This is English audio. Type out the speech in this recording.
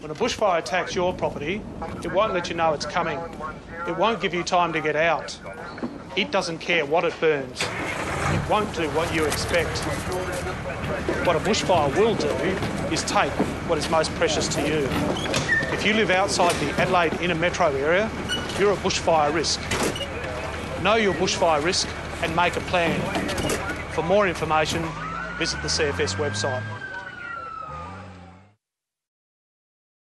When a bushfire attacks your property, it won't let you know it's coming. It won't give you time to get out. It doesn't care what it burns. It won't do what you expect. What a bushfire will do is take what is most precious to you. If you live outside the Adelaide inner metro area, you're a bushfire risk. Know your bushfire risk and make a plan. For more information, visit the CFS website.